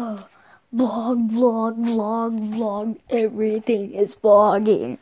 Vlog, vlog, vlog, vlog. Everything is vlogging.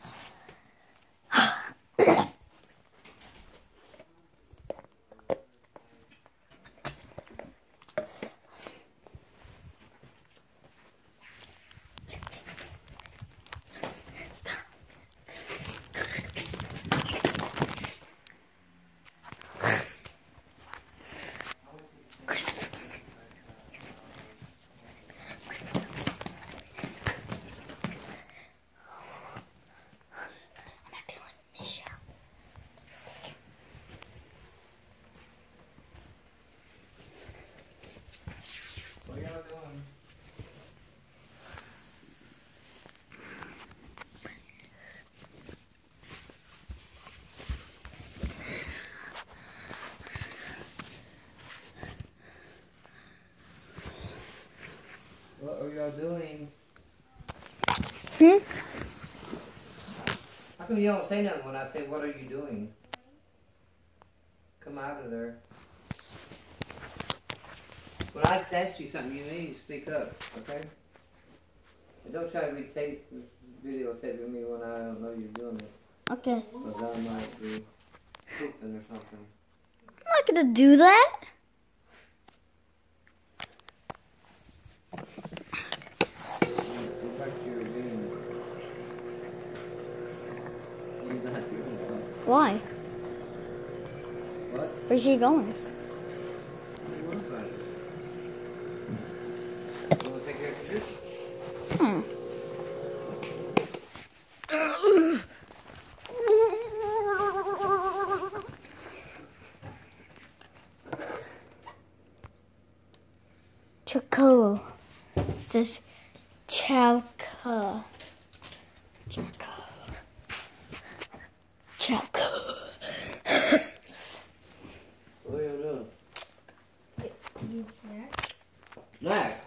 Y'all doing? Hmm? How come you don't say nothing when I say, what are you doing? Come out of there. When I ask you something, you need to speak up, okay? And don't try to be tape, videotaping me when I don't know you're doing it. Okay. Because I might be pooping or something. I'm not gonna do that. Go back to your game. He's not doing that. Why? What? Where's she going? What is that? You want to take care of this? Hmm. Choco. It says Chowka. Choco. Choco. What are you doing? You snack? Snack.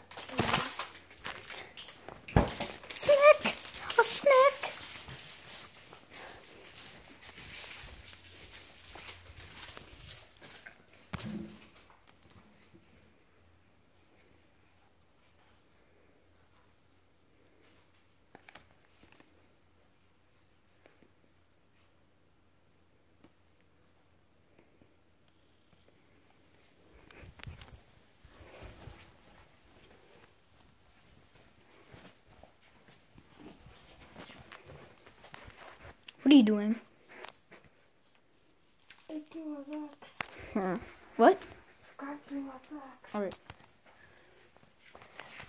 Snack. A snack. What are you doing? My back. What? My back. Alright.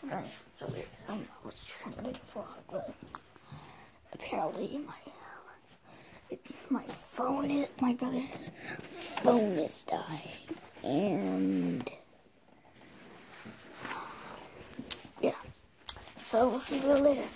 Alright, so we- um, I don't know what's trying to make a vlog, but apparently my it, my phone is my brother's phone is dying, and yeah. So we'll see you later.